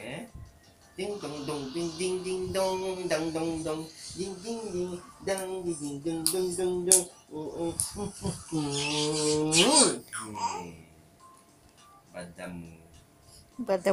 Madame Ding dong dong ding ding ding dong dong dong dong. Ding ding ding dong ding ding dong dong dong dong. Oh, oh. Madame Bada